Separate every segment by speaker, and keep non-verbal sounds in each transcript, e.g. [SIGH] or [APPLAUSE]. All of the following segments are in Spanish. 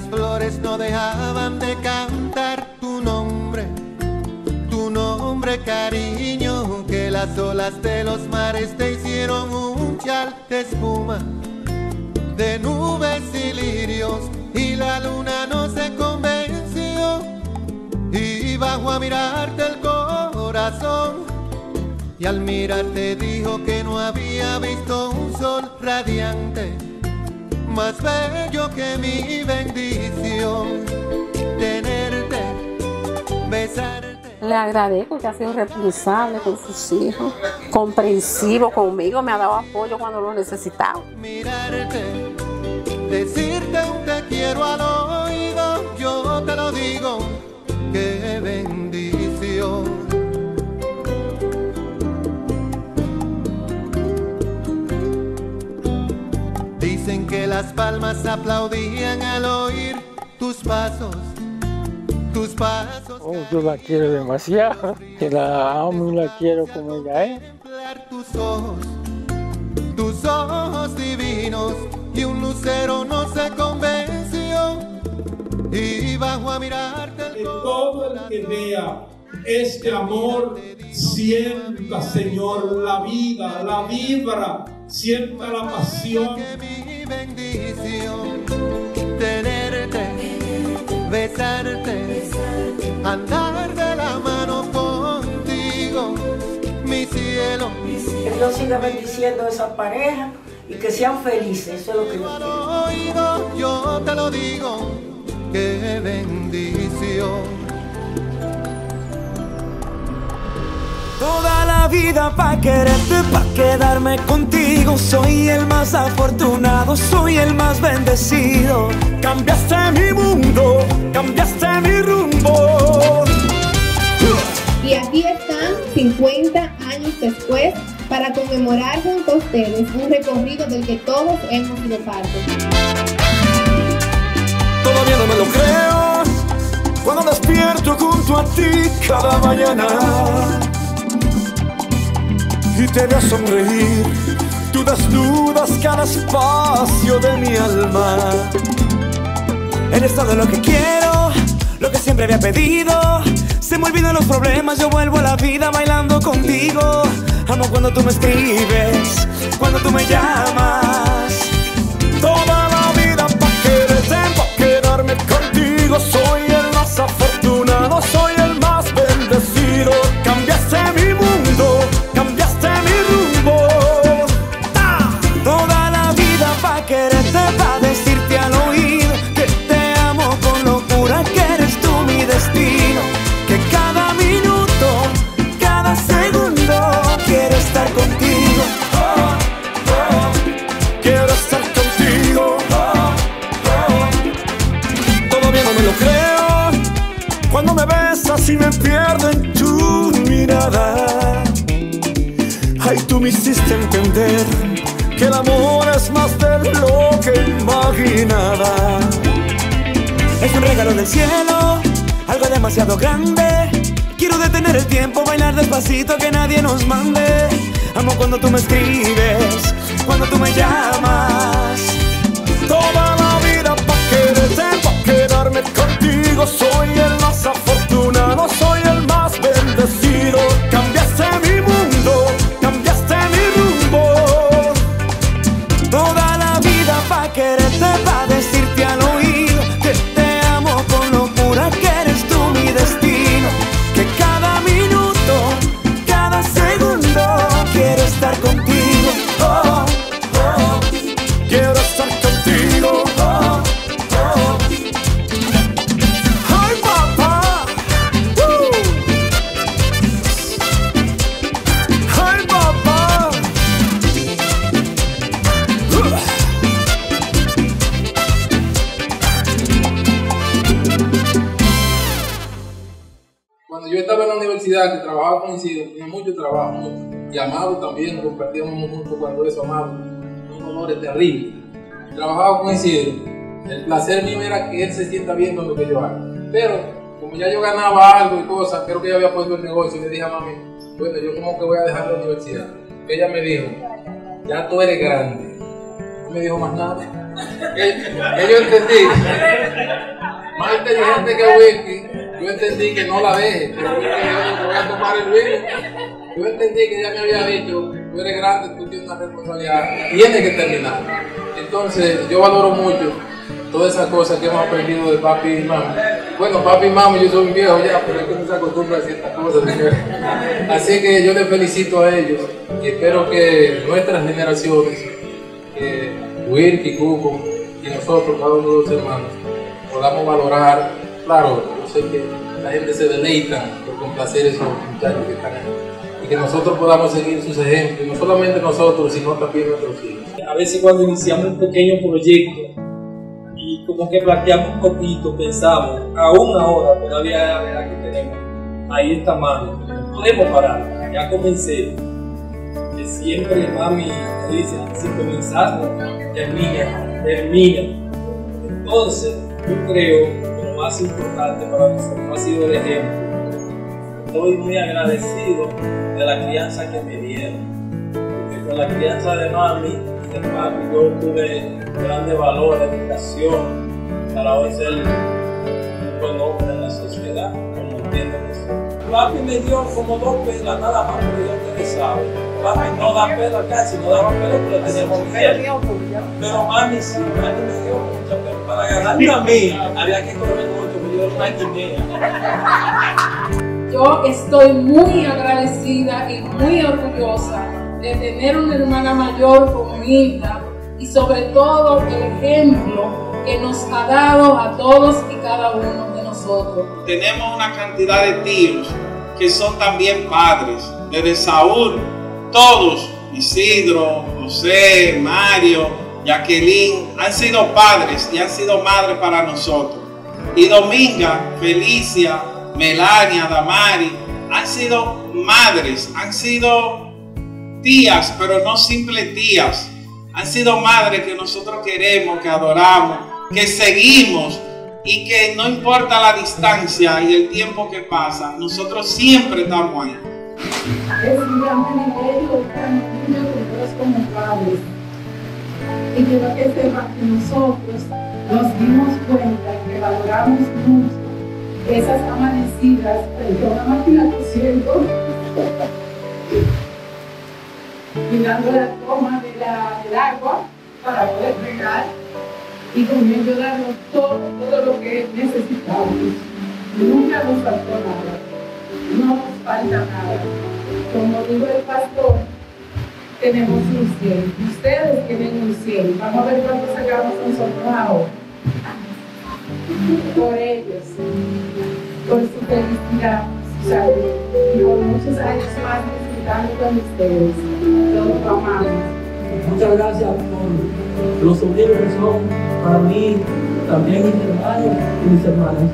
Speaker 1: las flores no dejaban de cantar tu nombre, tu nombre cariño, que las olas de los mares te hicieron un chal de espuma, de nubes y lirios, y la luna no se convenció, y bajo a mirarte el corazón. Y al mirarte dijo que no había visto un sol radiante más bello que mi bendición, tenerte, besarte.
Speaker 2: Le agradezco que ha sido responsable con sus hijos, comprensivo conmigo, me ha dado apoyo cuando lo necesitaba.
Speaker 1: Mirarte, decirte un te quiero al oído, las palmas aplaudían al oír tus pasos, tus pasos.
Speaker 3: Oh, yo la quiero demasiado, que la amo y la quiero como ella es.
Speaker 1: contemplar tus ojos, tus ojos divinos, y un lucero no se convenció, y bajo a mirarte el
Speaker 4: todo el que vea este amor sienta, Señor, la vida, la vibra, sienta la pasión.
Speaker 1: Bendición, tenerte, besarte, andar de la mano contigo, mi cielo.
Speaker 5: Que Dios siga bendiciendo a esa pareja y que sean felices. Eso es lo que yo quiero.
Speaker 1: yo te lo digo, qué bendición.
Speaker 6: Toda la vida pa' quererte, pa' quedarme contigo. Soy el más afortunado, soy el más bendecido. Cambiaste mi mundo, cambiaste mi rumbo.
Speaker 7: Y aquí están 50 años después para conmemorar junto a ustedes un recorrido del que todos hemos sido parte.
Speaker 6: Todavía no me lo creo cuando despierto junto a ti cada mañana y te veo sonreír. Tú desnudas cada espacio de mi alma. Eres todo lo que quiero, lo que siempre había pedido. Se me olvidan los problemas, yo vuelvo a la vida bailando contigo. Amo cuando tú me escribes, cuando tú me llamas. Cuando me besas y me pierdo en tu mirada. Ay, tú me hiciste entender que el amor es más de lo que imaginaba. Es un regalo del cielo, algo demasiado grande. Quiero detener el tiempo, bailar despacito, que nadie nos mande. Amo cuando tú me escribes, cuando tú me llamas. Toda la vida pa' quererte, pa' quedarme contigo. Soy el que
Speaker 8: trabajaba con Isidro, tenía mucho trabajo, mucho. Y Amado también, compartíamos juntos cuando eso, Amado. Un honor terrible. Trabajaba con Isidro. El placer mío era que él se sienta bien con lo que yo hago. Pero, como ya yo ganaba algo y cosas, creo que yo había puesto el negocio y le dije a mami, bueno, yo como que voy a dejar la universidad. Ella me dijo, ya tú eres grande. No me dijo más nada. [LAUGHS] yo entendí, más inteligente que Wiki, yo entendí que no la deje, Wiki yo voy a tomar el vino. Yo entendí que ella me había dicho, tú eres grande, tú tienes una responsabilidad, tienes que terminar. Entonces, yo valoro mucho todas esas cosas que hemos aprendido de papi y mami. Bueno, papi y mami, yo soy un viejo ya, pero es que no se acostumbra a ciertas cosas. Así que yo les felicito a ellos y espero que nuestras generaciones, eh, Wilkie, Cuco y nosotros, cada uno de los hermanos, podamos valorar. Claro, sé que la gente se deleita por complacer esos muchachos que están ahí. Y que nosotros podamos seguir sus ejemplos, no solamente nosotros, sino también nuestros hijos.
Speaker 9: A veces cuando iniciamos un pequeño proyecto y como que planteamos un poquito, pensamos, aún ahora todavía la verdad que tenemos ahí esta mano, no podemos parar, ya comencé. Que siempre mami me dice, si comenzamos, termina, termina. Entonces, yo creo más importante para nosotros ha sido el ejemplo. Estoy muy agradecido de la crianza que me dieron. Porque con la crianza de mami y de papi yo tuve grandes valores, educación, para hoy ser un buen hombre en la sociedad, como entienden. Papi me dio como dos pelas nada más, porque ya ustedes saben. Papi no da pela casi, no daba pela, pero teníamos miedo. Pero mami sí, mami me dio a mí, había que correr mucho, me dio una guinea.
Speaker 10: Yo estoy muy agradecida y muy orgullosa de tener una hermana mayor como hija y sobre todo el ejemplo que nos ha dado a todos y cada uno de nosotros.
Speaker 11: Tenemos una cantidad de tíos que son también padres, desde Saúl, todos, Isidro, José, Mario, Jacqueline, han sido padres y han sido madres para nosotros. Y Dominga, Felicia, Melania, Damari, han sido madres, han sido tías, pero no simples tías. Han sido madres que nosotros queremos, que adoramos, que seguimos y que no importa la distancia y el tiempo que pasa, nosotros siempre estamos ahí.
Speaker 12: Es gran privilegio estar nosotros como padres. Y quiero que sepan que nosotros nos dimos cuenta que valoramos mucho esas amanecidas, perdón, máquina cosiendo, mirando [LAUGHS] la toma del agua para poder regar y con ello darnos todo, todo lo que necesitamos. Nunca nos faltó nada, no nos falta nada. Como dijo el pastor, tenemos un cielo, ustedes tienen un cielo. Vamos a ver cuánto sacamos nosotros ahora. Por ellos, por su felicidad, su salud y por muchos años más disfrutando con ustedes. Los amamos.
Speaker 9: Muchas gracias por los sobrinos que son para mí también mis hermanos y mis hermanas.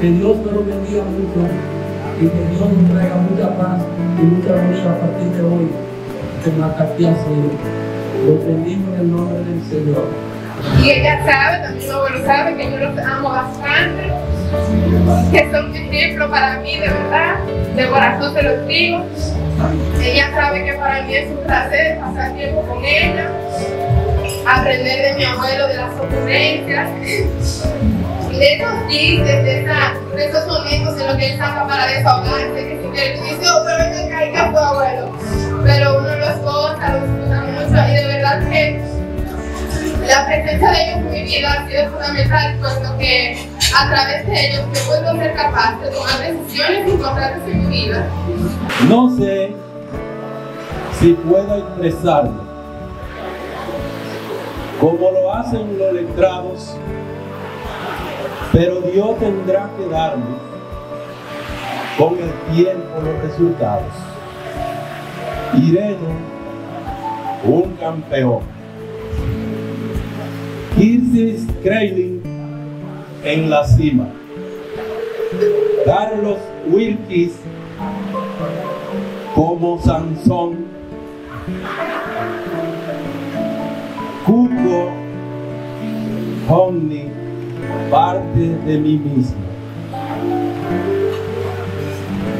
Speaker 9: Que Dios me los bendiga mucho y que Dios nos traiga mucha paz y mucha armonía a partir de hoy en la cartilla Los bendigo en el nombre del Señor.
Speaker 7: Y ella sabe, también mi abuelo sabe que yo los amo bastante, que son un ejemplo para mí, de verdad, de corazón se los digo. Ella sabe que para mí es un placer pasar tiempo con ella, aprender de mi abuelo, de las ocurrencias, de esos chistes, de, de esos momentos en los que él saca para desahogarse, que si oh, pero venga acá, presencia de ellos en mi vida ha sido fundamental, puesto que a través de ellos me puedo ser capaz de tomar decisiones importantes en mi vida.
Speaker 13: No sé si puedo expresarme como lo hacen los letrados, pero Dios tendrá que darme con el tiempo los resultados. Irene, un campeón. Kirsis Kreiling en la cima. Carlos Wilkis como Sansón. Cuco Omni, parte de mí mismo.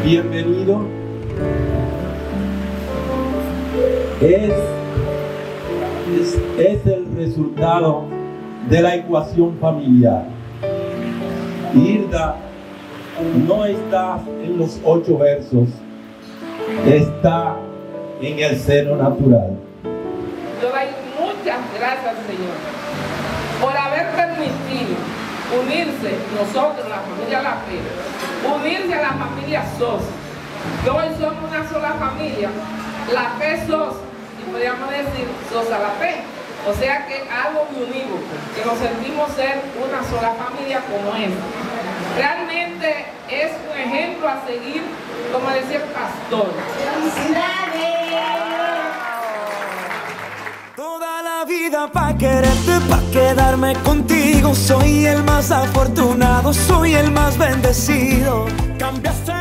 Speaker 13: Bienvenido. Es, es el resultado de la ecuación familiar. Hilda no está en los ocho versos, está en el seno natural.
Speaker 12: Yo doy muchas gracias, Señor, por haber permitido unirse nosotros, la familia La Fe, unirse a la familia Sos. Que hoy somos una sola familia, La Fe Sos, y podríamos decir Sos a la Fe. O sea que algo muy unívoco, que nos sentimos ser una sola familia como es. Realmente es un ejemplo a seguir, como decía el pastor.
Speaker 6: Toda la vida pa' quererte, pa' quedarme contigo. Soy el más afortunado, soy el más bendecido. Cambiaste